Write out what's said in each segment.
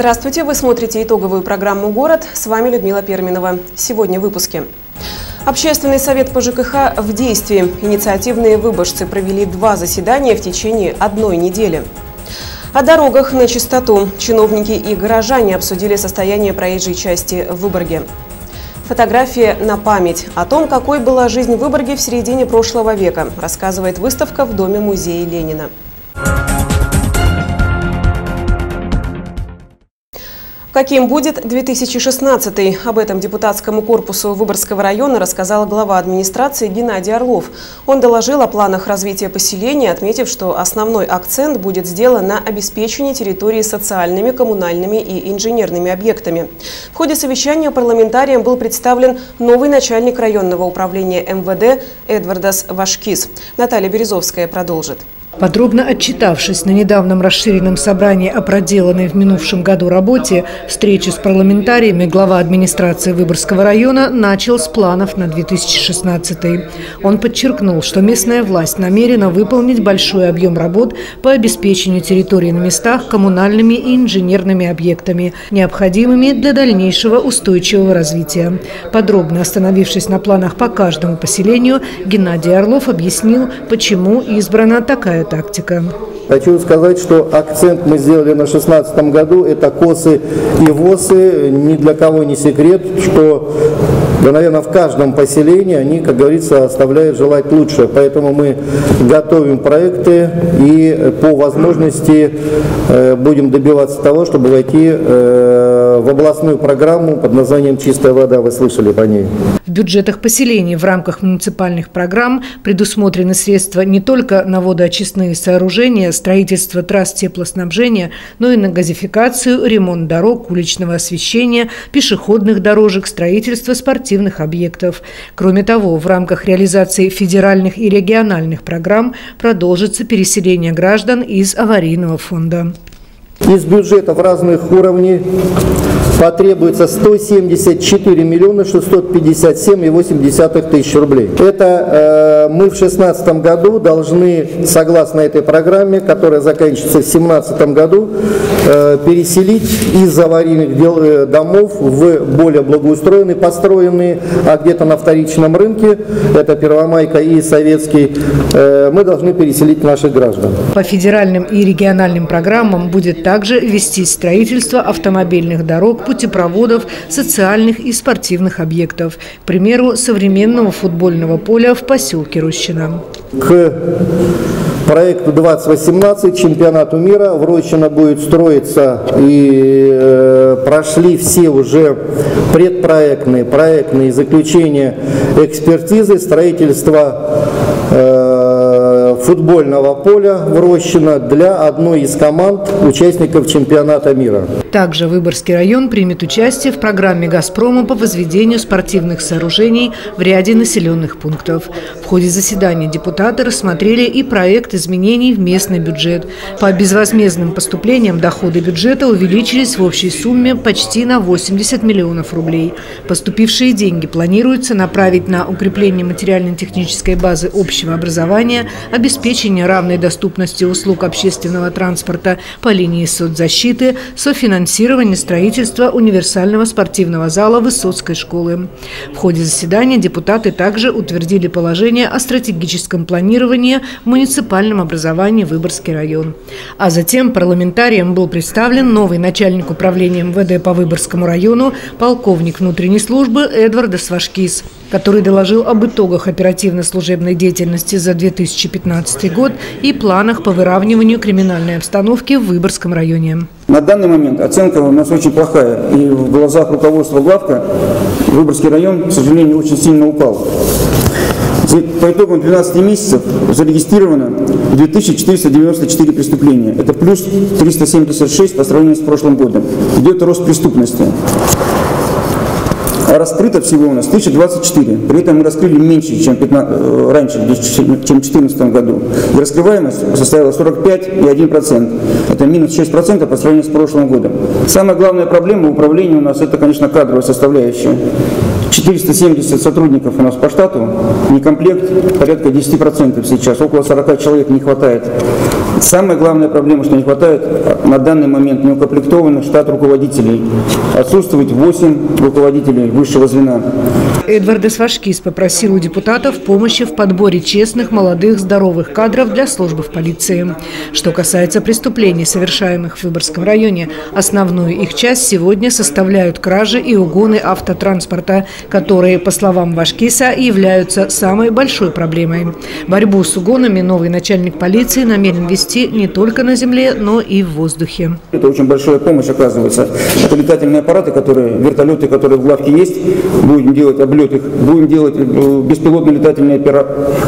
Здравствуйте, вы смотрите итоговую программу «Город». С вами Людмила Перминова. Сегодня в выпуске. Общественный совет по ЖКХ в действии. Инициативные выборжцы провели два заседания в течение одной недели. О дорогах на чистоту. Чиновники и горожане обсудили состояние проезжей части в Выборге. Фотография на память. О том, какой была жизнь в Выборге в середине прошлого века, рассказывает выставка в Доме-музее Ленина. Каким будет 2016 -й? Об этом депутатскому корпусу Выборгского района рассказал глава администрации Геннадий Орлов. Он доложил о планах развития поселения, отметив, что основной акцент будет сделан на обеспечении территории социальными, коммунальными и инженерными объектами. В ходе совещания парламентариям был представлен новый начальник районного управления МВД Эдвардас Вашкис. Наталья Березовская продолжит. Подробно отчитавшись на недавнем расширенном собрании о проделанной в минувшем году работе, встречи с парламентариями глава администрации Выборгского района начал с планов на 2016. Он подчеркнул, что местная власть намерена выполнить большой объем работ по обеспечению территории на местах коммунальными и инженерными объектами, необходимыми для дальнейшего устойчивого развития. Подробно остановившись на планах по каждому поселению, Геннадий Орлов объяснил, почему избрана такая тактика. Хочу сказать, что акцент мы сделали на 2016 году, это косы и восы. Ни для кого не секрет, что, да, наверное, в каждом поселении они, как говорится, оставляют желать лучше. Поэтому мы готовим проекты и по возможности э, будем добиваться того, чтобы войти э, в областную программу под названием «Чистая вода». Вы слышали по ней. В бюджетах поселений в рамках муниципальных программ предусмотрены средства не только на водоочистные сооружения, строительство трасс теплоснабжения, но и на газификацию, ремонт дорог, уличного освещения, пешеходных дорожек, строительство спортивных объектов. Кроме того, в рамках реализации федеральных и региональных программ продолжится переселение граждан из аварийного фонда. Из бюджетов разных уровней потребуется 174 миллиона 657,8 тысяч рублей. Это э, мы в 2016 году должны, согласно этой программе, которая заканчивается в 2017 году, э, переселить из аварийных э, домов в более благоустроенные, построенные, а где-то на вторичном рынке, это Первомайка и Советский, э, мы должны переселить наших граждан. По федеральным и региональным программам будет также вести строительство автомобильных дорог, путепроводов, социальных и спортивных объектов. К примеру, современного футбольного поля в поселке Рощина. К проекту 2018 чемпионату мира в Рощино будет строиться и э, прошли все уже предпроектные, проектные заключения экспертизы, строительства э, футбольного поля в Рощино для одной из команд участников чемпионата мира. Также Выборгский район примет участие в программе «Газпрома» по возведению спортивных сооружений в ряде населенных пунктов. В ходе заседания депутаты рассмотрели и проект изменений в местный бюджет. По безвозмездным поступлениям доходы бюджета увеличились в общей сумме почти на 80 миллионов рублей. Поступившие деньги планируется направить на укрепление материально-технической базы общего образования, обеспечение равной доступности услуг общественного транспорта по линии соцзащиты, софинансирование финансирование строительства универсального спортивного зала Высоцкой школы. В ходе заседания депутаты также утвердили положение о стратегическом планировании в муниципальном образовании Выборгский район. А затем парламентариям был представлен новый начальник управления МВД по Выборгскому району, полковник внутренней службы Эдвард Свашкис который доложил об итогах оперативно-служебной деятельности за 2015 год и планах по выравниванию криминальной обстановки в Выборгском районе. На данный момент оценка у нас очень плохая. И в глазах руководства главка Выборгский район, к сожалению, очень сильно упал. По итогам 12 месяцев зарегистрировано 2494 преступления. Это плюс 376 по сравнению с прошлым годом. Идет рост преступности. Раскрыто всего у нас 1024. При этом мы раскрыли меньше, чем 15, э, раньше, чем в 2014 году. И раскрываемость составила 45,1%. Это минус 6% по сравнению с прошлым годом. Самая главная проблема в управлении у нас это, конечно, кадровая составляющая. 470 сотрудников у нас по штату, не комплект, порядка 10% сейчас, около 40 человек не хватает Самая главная проблема, что не хватает на данный момент неукомплектованных штат руководителей. Отсутствует 8 руководителей высшего звена. Эдвард Эсвашкис попросил у депутатов помощи в подборе честных, молодых, здоровых кадров для службы в полиции. Что касается преступлений, совершаемых в Выборгском районе, основную их часть сегодня составляют кражи и угоны автотранспорта, которые, по словам Вашкиса, являются самой большой проблемой. Борьбу с угонами новый начальник полиции намерен вести не только на земле, но и в воздухе. Это очень большая помощь оказывается. Это летательные аппараты, которые, вертолеты, которые в главке есть, будем делать облет их, будем делать э, беспилотные летательные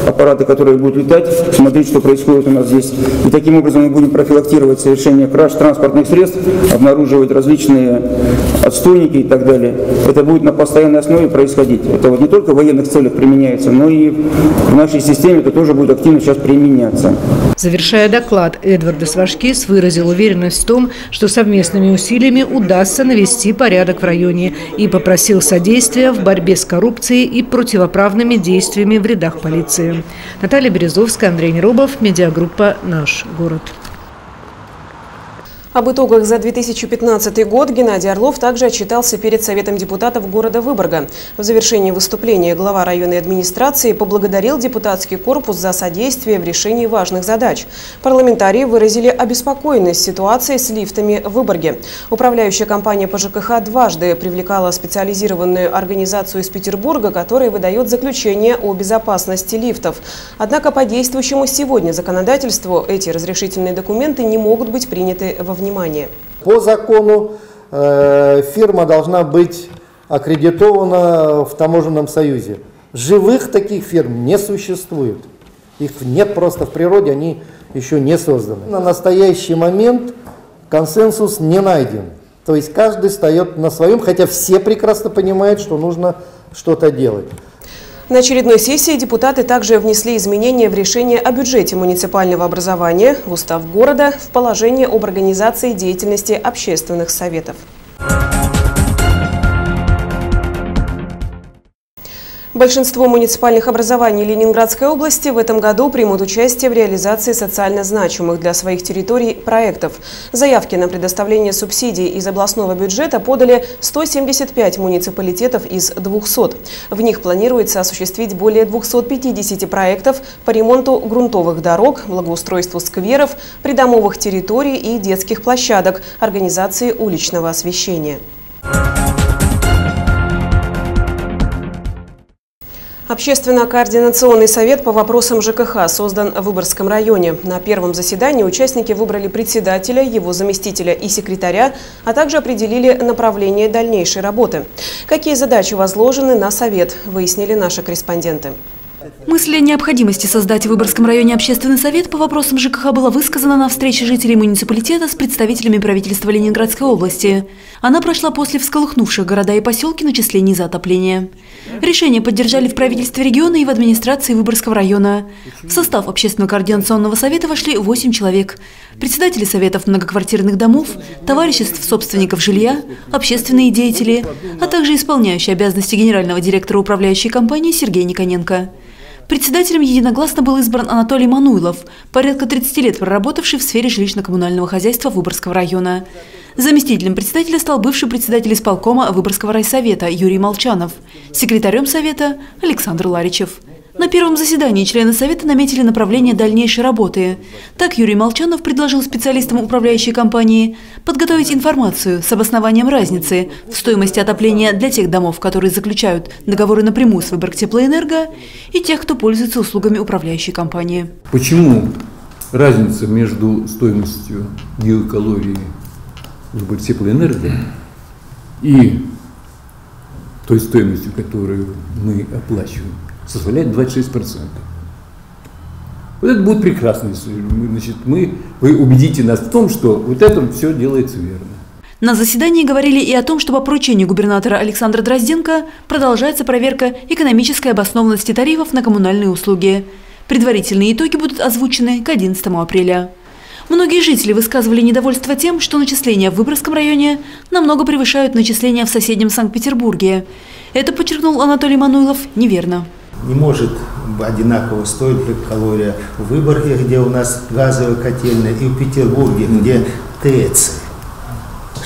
аппараты, которые будут летать, смотреть, что происходит у нас здесь. И таким образом мы будем профилактировать совершение краж транспортных средств, обнаруживать различные отстойники и так далее. Это будет на постоянной основе происходить. Это вот не только в военных целях применяется, но и в нашей системе это тоже будет активно сейчас применяться. Завершая доклад, Эдвард Свашкис выразил уверенность в том, что совместными усилиями удастся навести порядок в районе и попросил содействия в борьбе с коррупцией и противоправными действиями в рядах полиции. Наталья Березовская, Андрей Неробов, медиагруппа «Наш город». Об итогах за 2015 год Геннадий Орлов также отчитался перед Советом депутатов города Выборга. В завершении выступления глава районной администрации поблагодарил депутатский корпус за содействие в решении важных задач. Парламентарии выразили обеспокоенность ситуацией с лифтами в Выборге. Управляющая компания по ЖКХ дважды привлекала специализированную организацию из Петербурга, которая выдает заключение о безопасности лифтов. Однако по действующему сегодня законодательству эти разрешительные документы не могут быть приняты во внимание. По закону э, фирма должна быть аккредитована в таможенном союзе. Живых таких фирм не существует. Их нет просто в природе, они еще не созданы. На настоящий момент консенсус не найден. То есть каждый стоит на своем, хотя все прекрасно понимают, что нужно что-то делать. На очередной сессии депутаты также внесли изменения в решение о бюджете муниципального образования в устав города в положение об организации деятельности общественных советов. Большинство муниципальных образований Ленинградской области в этом году примут участие в реализации социально значимых для своих территорий проектов. Заявки на предоставление субсидий из областного бюджета подали 175 муниципалитетов из 200. В них планируется осуществить более 250 проектов по ремонту грунтовых дорог, благоустройству скверов, придомовых территорий и детских площадок, организации уличного освещения. Общественно-координационный совет по вопросам ЖКХ создан в Выборгском районе. На первом заседании участники выбрали председателя, его заместителя и секретаря, а также определили направление дальнейшей работы. Какие задачи возложены на совет, выяснили наши корреспонденты. Мысль о необходимости создать в Выборгском районе общественный совет по вопросам ЖКХ была высказана на встрече жителей муниципалитета с представителями правительства Ленинградской области. Она прошла после всколыхнувших города и поселки начислений за отопление. Решение поддержали в правительстве региона и в администрации Выборгского района. В состав общественного координационного совета вошли 8 человек. Председатели советов многоквартирных домов, товариществ собственников жилья, общественные деятели, а также исполняющий обязанности генерального директора управляющей компании Сергей Никоненко. Председателем единогласно был избран Анатолий Мануйлов, порядка 30 лет проработавший в сфере жилищно-коммунального хозяйства Выборгского района. Заместителем председателя стал бывший председатель исполкома Выборгского райсовета Юрий Молчанов, секретарем совета Александр Ларичев. На первом заседании члены Совета наметили направление дальнейшей работы. Так Юрий Молчанов предложил специалистам управляющей компании подготовить информацию с обоснованием разницы в стоимости отопления для тех домов, которые заключают договоры напрямую с Выборгтеплоэнерго, и тех, кто пользуется услугами управляющей компании. Почему разница между стоимостью геокалории Выборгтеплоэнерго и той стоимостью, которую мы оплачиваем, составляет 26%. Вот это будет прекрасно, если значит, мы, вы убедите нас в том, что вот это все делается верно. На заседании говорили и о том, что по поручению губернатора Александра Дрозденко продолжается проверка экономической обоснованности тарифов на коммунальные услуги. Предварительные итоги будут озвучены к 11 апреля. Многие жители высказывали недовольство тем, что начисления в Выборгском районе намного превышают начисления в соседнем Санкт-Петербурге. Это, подчеркнул Анатолий Мануилов, неверно. Не может одинаково стоить калория в Выборге, где у нас газовая котельная, и в Петербурге, где ТЭЦ.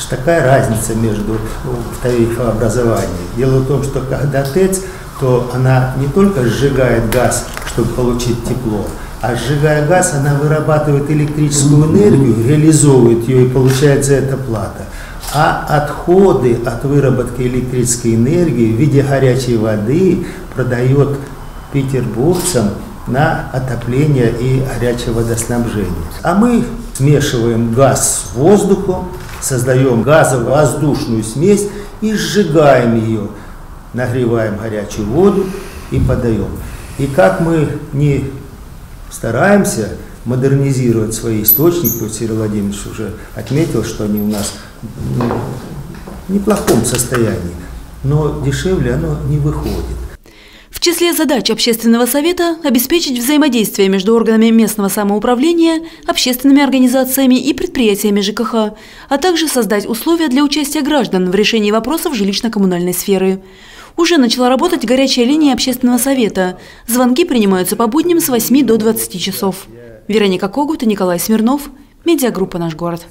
Такая разница между в тарифообразовании. Дело в том, что когда ТЭЦ, то она не только сжигает газ, чтобы получить тепло, а сжигая газ, она вырабатывает электрическую энергию, реализовывает ее и получает за это плата. А отходы от выработки электрической энергии в виде горячей воды продает петербургцам на отопление и горячее водоснабжение. А мы смешиваем газ с воздухом, создаем газово-воздушную смесь и сжигаем ее, нагреваем горячую воду и подаем. И как мы не стараемся модернизировать свои источники, вот Сергей Владимирович уже отметил, что они у нас неплохом состоянии, но дешевле оно не выходит. В числе задач Общественного совета – обеспечить взаимодействие между органами местного самоуправления, общественными организациями и предприятиями ЖКХ, а также создать условия для участия граждан в решении вопросов жилищно-коммунальной сферы. Уже начала работать горячая линия Общественного совета. Звонки принимаются по будням с 8 до 20 часов. Вероника Когут и Николай Смирнов. Медиагруппа «Наш город».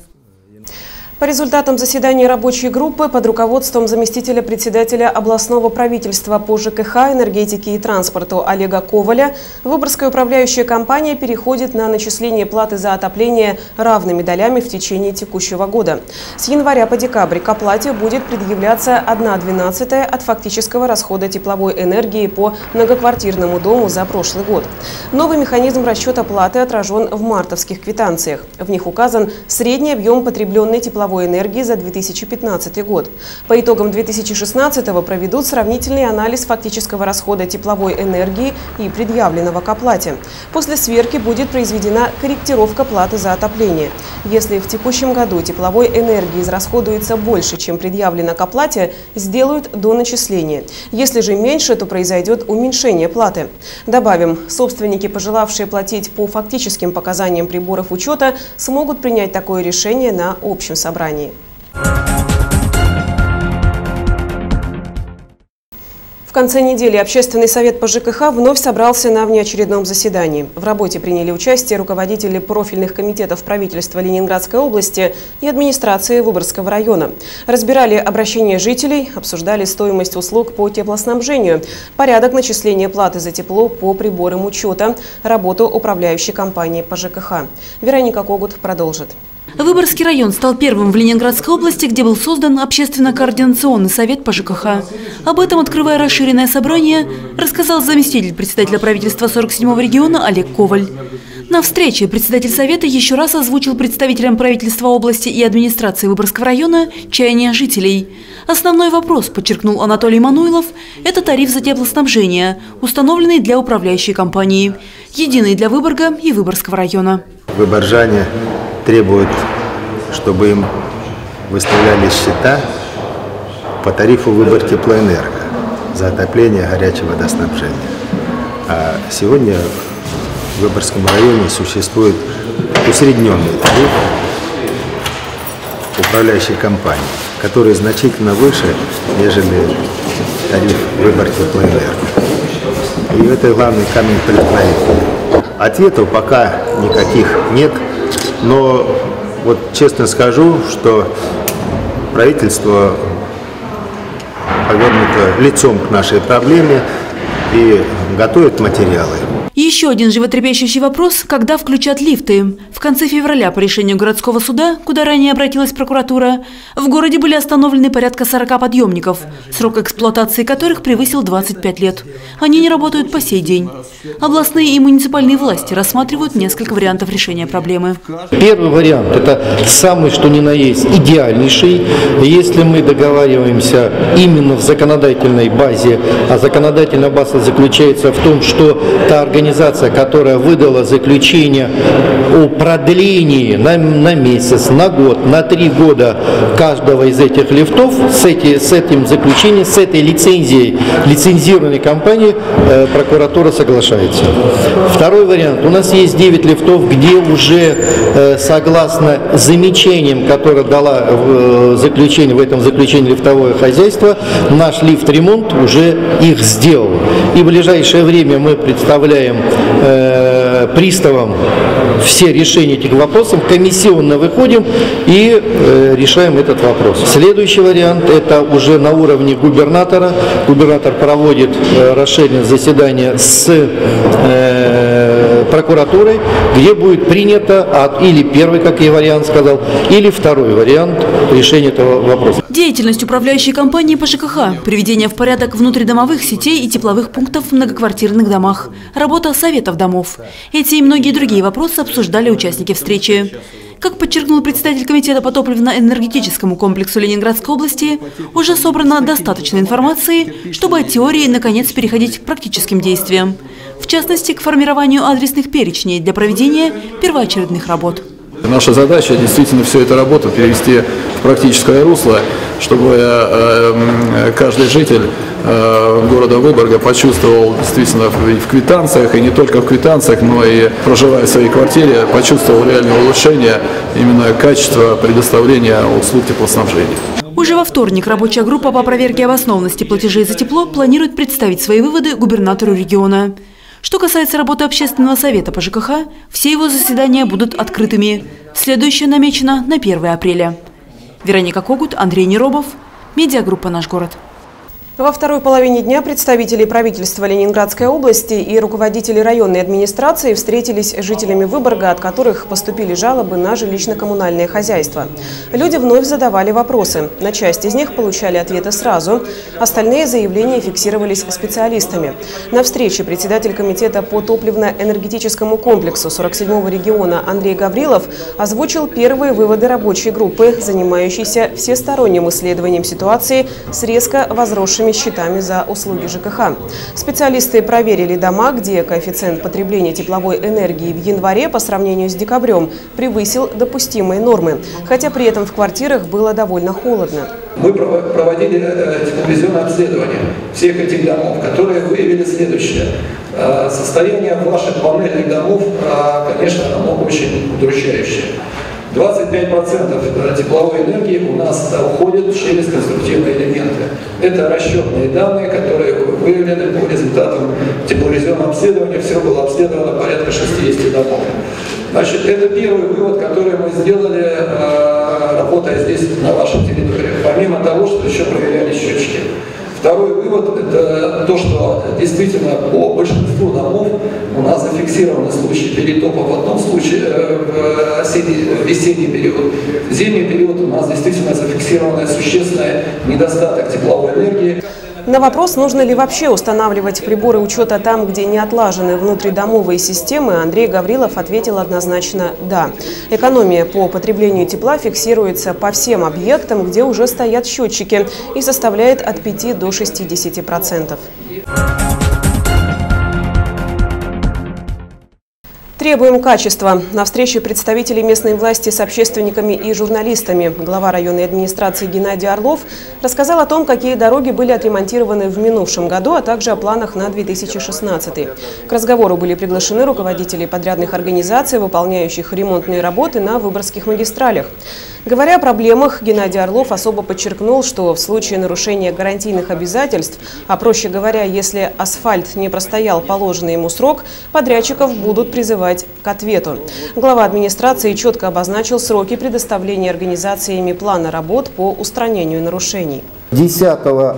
По результатам заседания рабочей группы под руководством заместителя председателя областного правительства по ЖКХ, энергетике и транспорту Олега Коваля, Выборгская управляющая компания переходит на начисление платы за отопление равными долями в течение текущего года. С января по декабрь к оплате будет предъявляться 1,12 от фактического расхода тепловой энергии по многоквартирному дому за прошлый год. Новый механизм расчета платы отражен в мартовских квитанциях. В них указан средний объем потребленной тепловой тепловой энергии за 2015 год. По итогам 2016 проведут сравнительный анализ фактического расхода тепловой энергии и предъявленного к оплате. После сверки будет произведена корректировка платы за отопление. Если в текущем году тепловой энергии израсходуется больше, чем предъявлено к оплате, сделают до начисления. Если же меньше, то произойдет уменьшение платы. Добавим, собственники, пожелавшие платить по фактическим показаниям приборов учета, смогут принять такое решение на общем собрании собрании. В конце недели Общественный совет по ЖКХ вновь собрался на внеочередном заседании. В работе приняли участие руководители профильных комитетов правительства Ленинградской области и администрации Выборгского района. Разбирали обращения жителей, обсуждали стоимость услуг по теплоснабжению, порядок начисления платы за тепло по приборам учета, работу управляющей компании по ЖКХ. Вероника Когут продолжит. Выборгский район стал первым в Ленинградской области, где был создан общественно-координационный совет по ЖКХ. Об этом, открывая расширенное собрание, рассказал заместитель председателя правительства 47-го региона Олег Коваль. На встрече председатель совета еще раз озвучил представителям правительства области и администрации Выборгского района чаяния жителей. Основной вопрос, подчеркнул Анатолий Мануилов, это тариф за теплоснабжение, установленный для управляющей компании, единый для Выборга и Выборгского района. Выборжане требуют, чтобы им выставляли счета по тарифу выбор теплоэнерго за отопление горячего водоснабжения. А сегодня в Выборгском районе существует усредненный тариф управляющей компании, который значительно выше, нежели тариф выбор теплоэнерго. И это главный камень преткновения. Ответов пока никаких нет. Но вот честно скажу, что правительство повернуто лицом к нашей проблеме и готовит материалы. Еще один животрепещущий вопрос – когда включат лифты? В конце февраля по решению городского суда, куда ранее обратилась прокуратура, в городе были остановлены порядка 40 подъемников, срок эксплуатации которых превысил 25 лет. Они не работают по сей день. Областные и муниципальные власти рассматривают несколько вариантов решения проблемы. Первый вариант – это самый, что ни на есть, идеальнейший. Если мы договариваемся именно в законодательной базе, а законодательная база заключается в том, что та организация, организация, которая выдала заключение о продлении на, на месяц, на год, на три года каждого из этих лифтов, с, эти, с этим заключением, с этой лицензией лицензированной компании э, прокуратура соглашается. Второй вариант. У нас есть 9 лифтов, где уже э, согласно замечаниям, которые дала э, заключение в этом заключении лифтовое хозяйство, наш лифт-ремонт уже их сделал. И в ближайшее время мы представляем э, приставам все решения этих вопросов, комиссионно выходим и э, решаем этот вопрос. Следующий вариант – это уже на уровне губернатора. Губернатор проводит э, расширенное заседание с э, прокуратурой, где будет принято от, или первый, как я вариант сказал, или второй вариант решения этого вопроса. Деятельность управляющей компании по ЖКХ, приведение в порядок внутридомовых сетей и тепловых пунктов в многоквартирных домах, работа советов домов. Эти и многие другие вопросы обсуждали участники встречи. Как подчеркнул представитель комитета по топливно-энергетическому комплексу Ленинградской области, уже собрано достаточно информации, чтобы от теории наконец переходить к практическим действиям. В частности, к формированию адресных перечней для проведения первоочередных работ. Наша задача действительно все это работу перевести в практическое русло, чтобы э, каждый житель города Выборга почувствовал действительно в квитанциях, и не только в квитанциях, но и проживая в своей квартире, почувствовал реальное улучшение именно качества предоставления услуг теплоснабжения. Уже во вторник рабочая группа по проверке обоснованности платежей за тепло планирует представить свои выводы губернатору региона. Что касается работы общественного совета по ЖКХ, все его заседания будут открытыми. Следующее намечено на 1 апреля. Вероника Когут, Андрей Неробов, медиагруппа «Наш город». Во второй половине дня представители правительства Ленинградской области и руководители районной администрации встретились с жителями Выборга, от которых поступили жалобы на жилищно-коммунальное хозяйство. Люди вновь задавали вопросы. На часть из них получали ответы сразу. Остальные заявления фиксировались специалистами. На встрече председатель комитета по топливно-энергетическому комплексу 47-го региона Андрей Гаврилов озвучил первые выводы рабочей группы, занимающейся всесторонним исследованием ситуации с резко возросшими большими счетами за услуги ЖКХ. Специалисты проверили дома, где коэффициент потребления тепловой энергии в январе по сравнению с декабрем превысил допустимые нормы, хотя при этом в квартирах было довольно холодно. Мы проводили э, тепловизионное обследование всех этих домов, которые выявили следующее. Э, состояние ваших панельных домов, э, конечно, оно очень удручающее. 25% тепловой энергии у нас уходит через конструктивные элементы. Это расчетные данные, которые выявлены по результатам тепловизионного обследования. Всего было обследовано порядка 60 домов. Значит, это первый вывод, который мы сделали, э, работая здесь на вашей территории. Помимо того, что еще проверяли счетчики. Второй вывод – это то, что действительно по большинству домов у нас зафиксированы случаи перетопа в одном случае э, в осенний, весенний период. В зимний период у нас действительно зафиксированный существенный недостаток тепловой энергии. На вопрос, нужно ли вообще устанавливать приборы учета там, где не отлажены внутридомовые системы, Андрей Гаврилов ответил однозначно «да». Экономия по потреблению тепла фиксируется по всем объектам, где уже стоят счетчики и составляет от 5 до 60 Требуем качества. На встрече представителей местной власти с общественниками и журналистами глава районной администрации Геннадий Орлов рассказал о том, какие дороги были отремонтированы в минувшем году, а также о планах на 2016. К разговору были приглашены руководители подрядных организаций, выполняющих ремонтные работы на Выборгских магистралях. Говоря о проблемах, Геннадий Орлов особо подчеркнул, что в случае нарушения гарантийных обязательств, а проще говоря, если асфальт не простоял положенный ему срок, подрядчиков будут призывать к ответу. Глава администрации четко обозначил сроки предоставления организациями плана работ по устранению нарушений. 10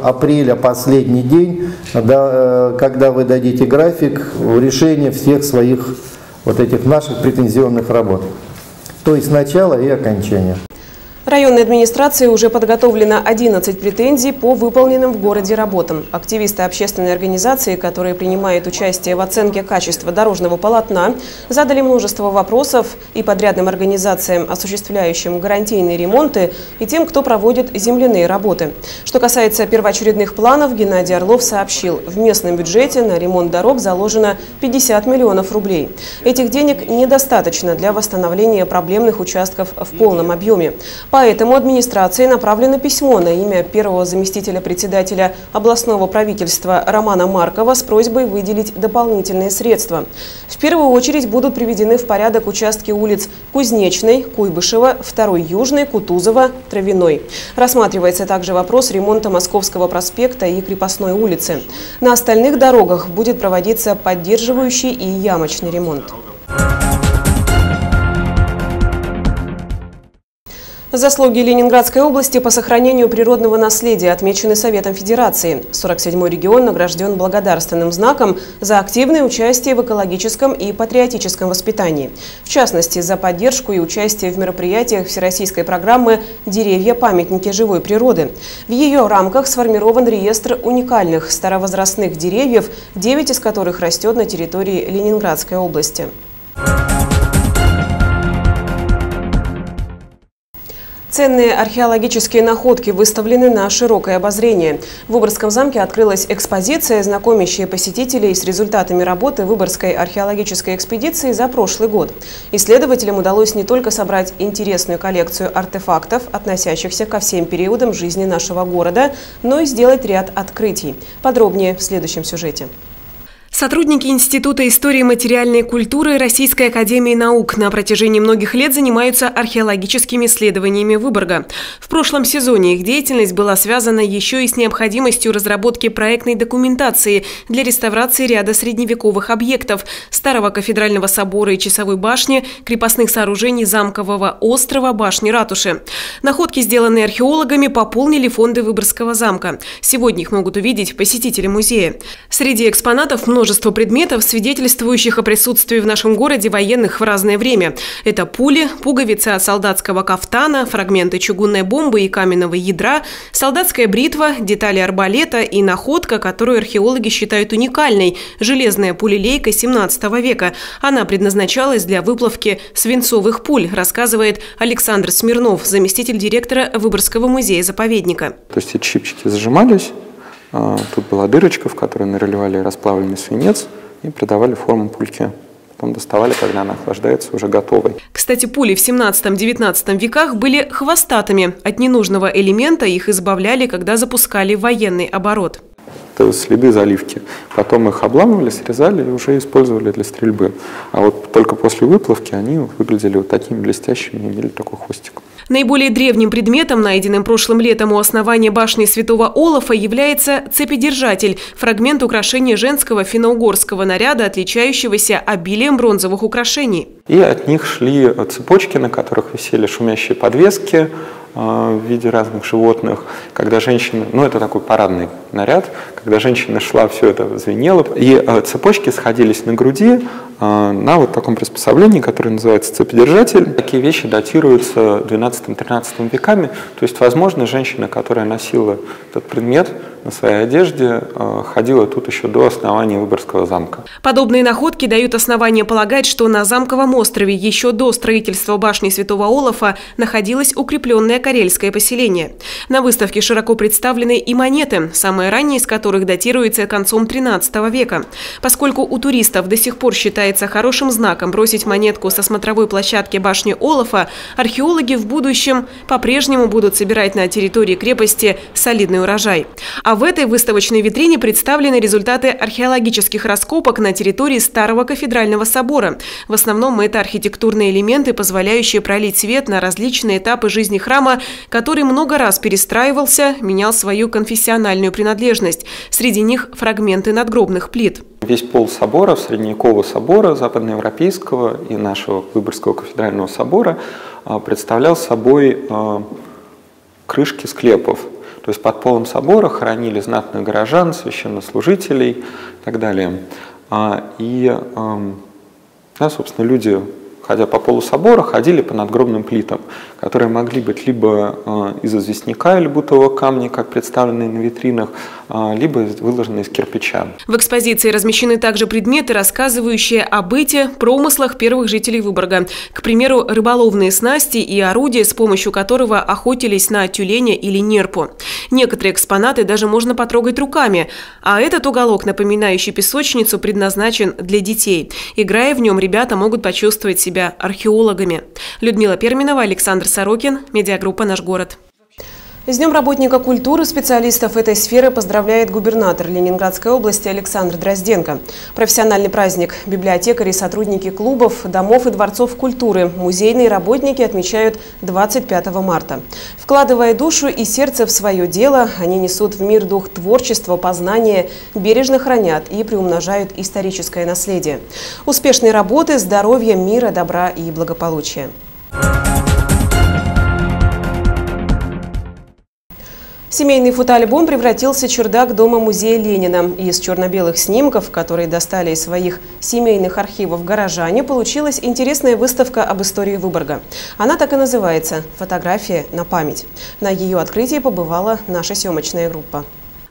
апреля последний день, э, когда вы дадите график решения всех своих вот этих наших претензионных работ. То есть начало и окончание. Районной администрации уже подготовлено 11 претензий по выполненным в городе работам. Активисты общественной организации, которые принимают участие в оценке качества дорожного полотна, задали множество вопросов и подрядным организациям, осуществляющим гарантийные ремонты, и тем, кто проводит земляные работы. Что касается первоочередных планов, Геннадий Орлов сообщил, в местном бюджете на ремонт дорог заложено 50 миллионов рублей. Этих денег недостаточно для восстановления проблемных участков в полном объеме. Поэтому администрации направлено письмо на имя первого заместителя председателя областного правительства Романа Маркова с просьбой выделить дополнительные средства. В первую очередь будут приведены в порядок участки улиц Кузнечной, Куйбышева, 2 Южной, Кутузова, Травяной. Рассматривается также вопрос ремонта Московского проспекта и Крепостной улицы. На остальных дорогах будет проводиться поддерживающий и ямочный ремонт. Заслуги Ленинградской области по сохранению природного наследия отмечены Советом Федерации. 47-й регион награжден благодарственным знаком за активное участие в экологическом и патриотическом воспитании. В частности, за поддержку и участие в мероприятиях Всероссийской программы «Деревья. Памятники живой природы». В ее рамках сформирован реестр уникальных старовозрастных деревьев, 9 из которых растет на территории Ленинградской области. Ценные археологические находки выставлены на широкое обозрение. В Выборгском замке открылась экспозиция, знакомящая посетителей с результатами работы Выборгской археологической экспедиции за прошлый год. Исследователям удалось не только собрать интересную коллекцию артефактов, относящихся ко всем периодам жизни нашего города, но и сделать ряд открытий. Подробнее в следующем сюжете. Сотрудники Института истории материальной культуры Российской академии наук на протяжении многих лет занимаются археологическими исследованиями Выборга. В прошлом сезоне их деятельность была связана еще и с необходимостью разработки проектной документации для реставрации ряда средневековых объектов – Старого кафедрального собора и часовой башни, крепостных сооружений замкового острова, башни ратуши. Находки, сделанные археологами, пополнили фонды Выборгского замка. Сегодня их могут увидеть посетители музея. Среди экспонатов множество множество предметов, свидетельствующих о присутствии в нашем городе военных в разное время. Это пули, пуговицы от солдатского кафтана, фрагменты чугунной бомбы и каменного ядра, солдатская бритва, детали арбалета и находка, которую археологи считают уникальной – железная пулелейка 17 века. Она предназначалась для выплавки свинцовых пуль, рассказывает Александр Смирнов, заместитель директора Выборгского музея-заповедника. То есть эти чипчики зажимались, тут была дырочка, в которую наливали расплавленный свинец и придавали форму пульки. Потом доставали, когда она охлаждается, уже готовой. Кстати, пули в 17-19 веках были хвостатыми. От ненужного элемента их избавляли, когда запускали военный оборот. Это следы заливки. Потом их обламывали, срезали и уже использовали для стрельбы. А вот только после выплавки они выглядели вот такими блестящими и имели такой хвостик. Наиболее древним предметом, найденным прошлым летом у основания башни Святого Олафа, является цепидержатель – фрагмент украшения женского финно-угорского наряда, отличающегося обилием бронзовых украшений. И от них шли цепочки, на которых висели шумящие подвески, а, в виде разных животных, когда женщина, ну это такой парадный наряд, когда женщина шла, все это звенело, и а, цепочки сходились на груди на вот таком приспособлении, которое называется цеподержатель. Такие вещи датируются 12-13 веками, то есть, возможно, женщина, которая носила этот предмет, на своей одежде э, ходила тут еще до основания Выборгского замка. Подобные находки дают основание полагать, что на замковом острове еще до строительства башни Святого Олафа находилось укрепленное карельское поселение. На выставке широко представлены и монеты, самые ранние из которых датируются концом 13 века. Поскольку у туристов до сих пор считается хорошим знаком бросить монетку со смотровой площадки башни Олафа, археологи в будущем по-прежнему будут собирать на территории крепости солидный урожай. А в этой выставочной витрине представлены результаты археологических раскопок на территории Старого кафедрального собора. В основном это архитектурные элементы, позволяющие пролить свет на различные этапы жизни храма, который много раз перестраивался, менял свою конфессиональную принадлежность. Среди них фрагменты надгробных плит. Весь пол собора, средневекового собора, западноевропейского и нашего Выборгского кафедрального собора а, представлял собой а, крышки склепов – то есть под полом собора хоронили знатных горожан, священнослужителей и так далее. А, и, да, собственно, люди ходя по полу собора, ходили по надгробным плитам, которые могли быть либо э, из известняка или бутового камня, как представленные на витринах, либо выложенные из кирпича. В экспозиции размещены также предметы, рассказывающие о быте, промыслах первых жителей Выборга. К примеру, рыболовные снасти и орудия, с помощью которого охотились на тюленя или нерпу. Некоторые экспонаты даже можно потрогать руками, а этот уголок, напоминающий песочницу, предназначен для детей. Играя в нем, ребята могут почувствовать себя археологами. Людмила Перминова, Александр Сорокин, медиагруппа «Наш город». С Днем работника культуры специалистов этой сферы поздравляет губернатор Ленинградской области Александр Дрозденко. Профессиональный праздник библиотекари, сотрудники клубов, домов и дворцов культуры, музейные работники отмечают 25 марта. Вкладывая душу и сердце в свое дело, они несут в мир дух творчества, познания, бережно хранят и приумножают историческое наследие. Успешной работы, здоровья, мира, добра и благополучия. Семейный фотоальбом превратился в чердак дома-музея Ленина. Из черно-белых снимков, которые достали из своих семейных архивов горожане, получилась интересная выставка об истории Выборга. Она так и называется «Фотография на память». На ее открытии побывала наша съемочная группа.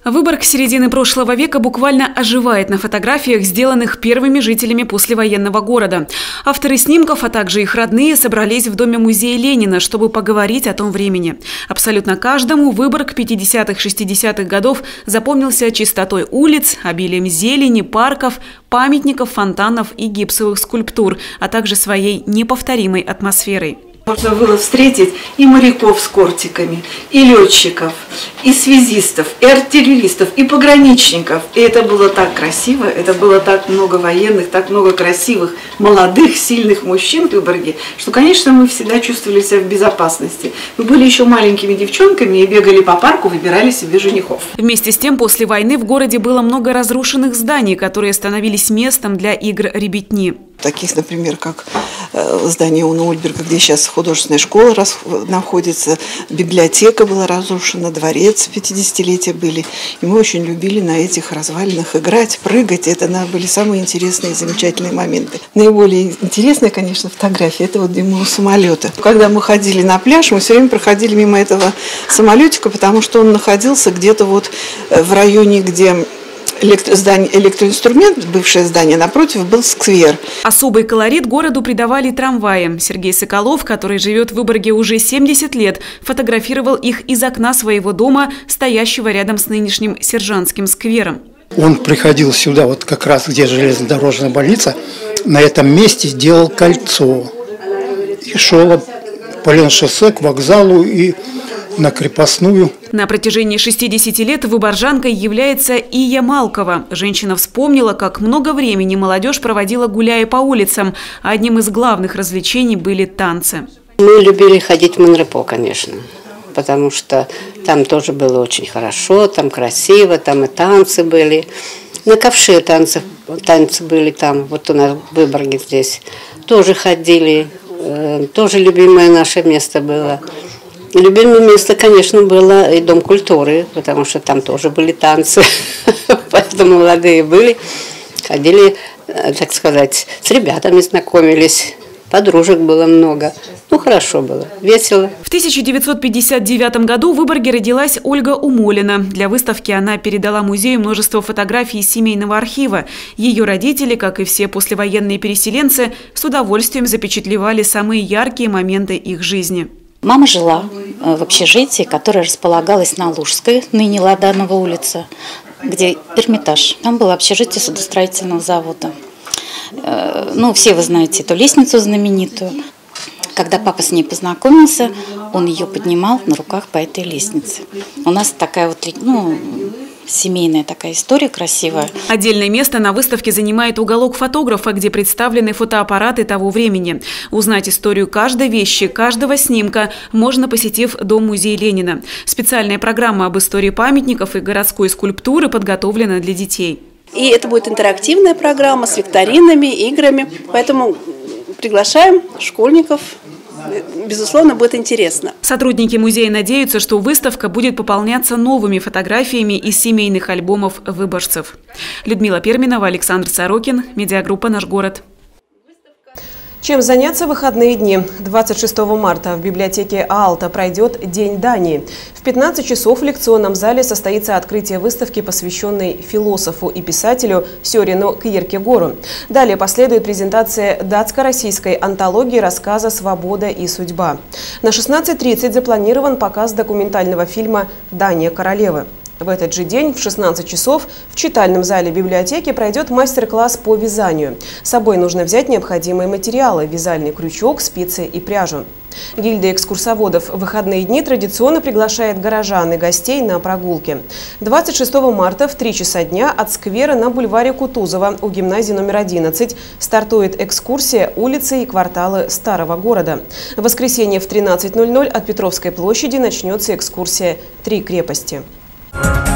Выборг середины прошлого века буквально оживает на фотографиях, сделанных первыми жителями послевоенного города. Авторы снимков, а также их родные собрались в доме музея Ленина, чтобы поговорить о том времени. Абсолютно каждому Выборг 50-60-х годов запомнился чистотой улиц, обилием зелени, парков, памятников, фонтанов и гипсовых скульптур, а также своей неповторимой атмосферой. Можно было встретить и моряков с кортиками, и летчиков, и связистов, и артиллеристов, и пограничников. И это было так красиво, это было так много военных, так много красивых, молодых, сильных мужчин в Выборге, что, конечно, мы всегда чувствовали себя в безопасности. Мы были еще маленькими девчонками и бегали по парку, выбирали себе женихов. Вместе с тем, после войны в городе было много разрушенных зданий, которые становились местом для игр ребятни таких, например, как э, здание Уна Ульберга, где сейчас художественная школа находится, библиотека была разрушена, дворец 50-летия были. И мы очень любили на этих развалинах играть, прыгать. Это были самые интересные и замечательные моменты. Наиболее интересная, конечно, фотография – это вот дыму самолета. Когда мы ходили на пляж, мы все время проходили мимо этого самолетика, потому что он находился где-то вот э, в районе, где электро здание, электроинструмент, бывшее здание, напротив был сквер. Особый колорит городу придавали трамваи. Сергей Соколов, который живет в Выборге уже 70 лет, фотографировал их из окна своего дома, стоящего рядом с нынешним Сержантским сквером. Он приходил сюда, вот как раз где железнодорожная больница, на этом месте делал кольцо. И шел по Леншоссе к вокзалу и на крепостную. На протяжении 60 лет выборжанкой является Ия Малкова. Женщина вспомнила, как много времени молодежь проводила гуляя по улицам. Одним из главных развлечений были танцы. Мы любили ходить в Монрепо, конечно потому что там тоже было очень хорошо, там красиво, там и танцы были. На ковше танцы, танцы были там, вот у нас в Выборге здесь. Тоже ходили, э, тоже любимое наше место было. Любимое место, конечно, было и Дом культуры, потому что там тоже были танцы, поэтому молодые были, ходили, э, так сказать, с ребятами знакомились. Подружек было много. Ну, хорошо было, весело. В 1959 году в Выборге родилась Ольга Умолина. Для выставки она передала музею множество фотографий из семейного архива. Ее родители, как и все послевоенные переселенцы, с удовольствием запечатлевали самые яркие моменты их жизни. Мама жила э, в общежитии, которое располагалось на Лужской, ныне Ладанова улица, где Эрмитаж. Там было общежитие судостроительного завода. Э, ну, все вы знаете эту лестницу знаменитую. Когда папа с ней познакомился, он ее поднимал на руках по этой лестнице. У нас такая вот ну, семейная такая история красивая. Отдельное место на выставке занимает уголок фотографа, где представлены фотоаппараты того времени. Узнать историю каждой вещи, каждого снимка можно, посетив Дом-музей Ленина. Специальная программа об истории памятников и городской скульптуры подготовлена для детей. И это будет интерактивная программа с викторинами, играми. Поэтому приглашаем школьников, безусловно, будет интересно. Сотрудники музея надеются, что выставка будет пополняться новыми фотографиями из семейных альбомов выборцев. Людмила Перминова, Александр Сорокин, медиагруппа «Наш город». Чем заняться в выходные дни? 26 марта в библиотеке Аалта пройдет День Дании. В 15 часов в лекционном зале состоится открытие выставки, посвященной философу и писателю Сёрину Кьеркегору. Далее последует презентация датско-российской антологии рассказа «Свобода и судьба». На 16.30 запланирован показ документального фильма «Дания королевы». В этот же день в 16 часов в читальном зале библиотеки пройдет мастер-класс по вязанию. С собой нужно взять необходимые материалы – вязальный крючок, спицы и пряжу. Гильдия экскурсоводов в выходные дни традиционно приглашает горожан и гостей на прогулки. 26 марта в 3 часа дня от сквера на бульваре Кутузова у гимназии номер 11 стартует экскурсия улицы и кварталы Старого города. В воскресенье в 13.00 от Петровской площади начнется экскурсия «Три крепости». Thank you.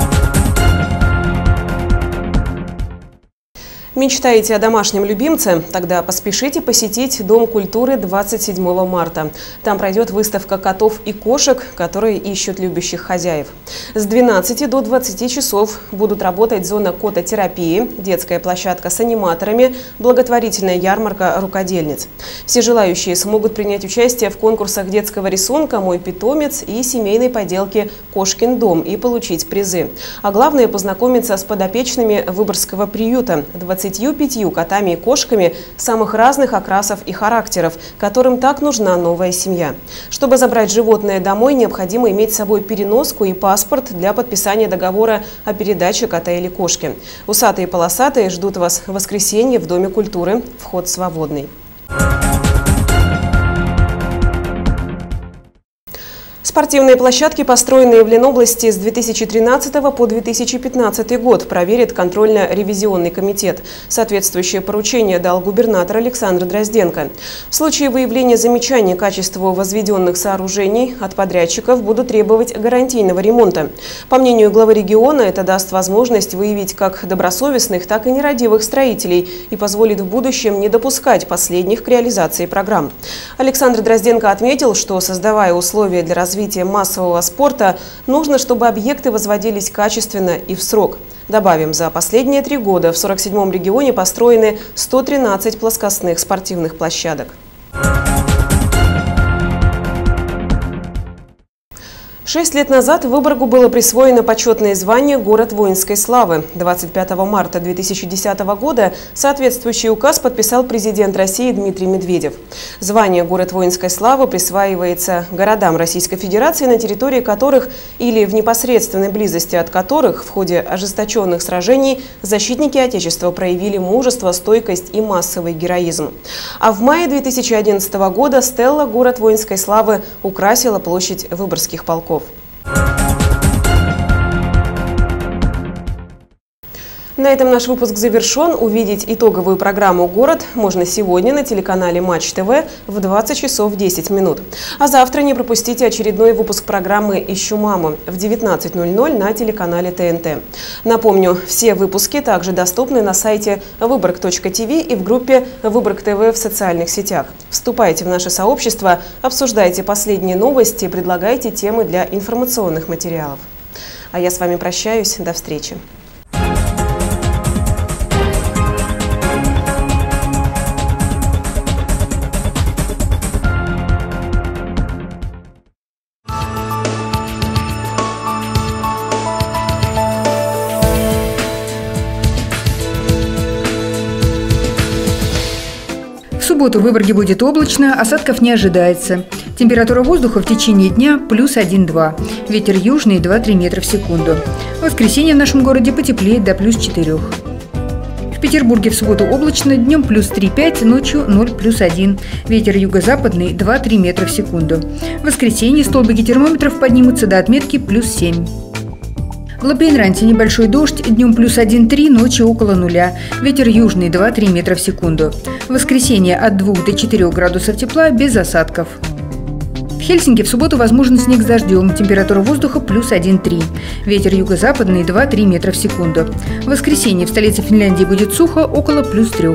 Мечтаете о домашнем любимце? Тогда поспешите посетить Дом культуры 27 марта. Там пройдет выставка котов и кошек, которые ищут любящих хозяев. С 12 до 20 часов будут работать зона кототерапии, детская площадка с аниматорами, благотворительная ярмарка рукодельниц. Все желающие смогут принять участие в конкурсах детского рисунка «Мой питомец» и семейной поделки «Кошкин дом» и получить призы. А главное – познакомиться с подопечными Выборгского приюта 20 25 котами и кошками самых разных окрасов и характеров, которым так нужна новая семья. Чтобы забрать животное домой, необходимо иметь с собой переноску и паспорт для подписания договора о передаче кота или кошки. Усатые и полосатые ждут вас в воскресенье в Доме культуры. Вход свободный. Спортивные площадки, построенные в Ленобласти с 2013 по 2015 год, проверит контрольно-ревизионный комитет. Соответствующее поручение дал губернатор Александр Дрозденко. В случае выявления замечаний качеству возведенных сооружений от подрядчиков будут требовать гарантийного ремонта. По мнению главы региона, это даст возможность выявить как добросовестных, так и нерадивых строителей и позволит в будущем не допускать последних к реализации программ. Александр Дрозденко отметил, что создавая условия для развития развития массового спорта, нужно, чтобы объекты возводились качественно и в срок. Добавим, за последние три года в 47-м регионе построены 113 плоскостных спортивных площадок. Шесть лет назад Выборгу было присвоено почетное звание «Город воинской славы». 25 марта 2010 года соответствующий указ подписал президент России Дмитрий Медведев. Звание «Город воинской славы» присваивается городам Российской Федерации, на территории которых или в непосредственной близости от которых в ходе ожесточенных сражений защитники Отечества проявили мужество, стойкость и массовый героизм. А в мае 2011 года Стелла «Город воинской славы» украсила площадь Выборгских полков. Thank you. На этом наш выпуск завершен. Увидеть итоговую программу «Город» можно сегодня на телеканале Матч ТВ в 20 часов 10 минут. А завтра не пропустите очередной выпуск программы «Ищу маму» в 19.00 на телеканале ТНТ. Напомню, все выпуски также доступны на сайте выборг.тв и в группе Выборг ТВ в социальных сетях. Вступайте в наше сообщество, обсуждайте последние новости, предлагайте темы для информационных материалов. А я с вами прощаюсь. До встречи. Субботу в Выборге будет облачно, осадков не ожидается. Температура воздуха в течение дня плюс 1-2. Ветер южный 2-3 метра в секунду. В воскресенье в нашем городе потеплеет до плюс 4. В Петербурге в субботу облачно, днем плюс 3-5, ночью 0 плюс 1. Ветер юго-западный 2-3 метра в секунду. В воскресенье столбики термометров поднимутся до отметки плюс 7. В Лапейнранте небольшой дождь, днем плюс 1,3, ночью около нуля. Ветер южный 2-3 метра в секунду. Воскресенье от 2 до 4 градусов тепла без осадков. В Хельсинки в субботу возможен снег с дождем, температура воздуха плюс 1,3. Ветер юго-западный 2-3 метра в секунду. Воскресенье в столице Финляндии будет сухо, около плюс 3.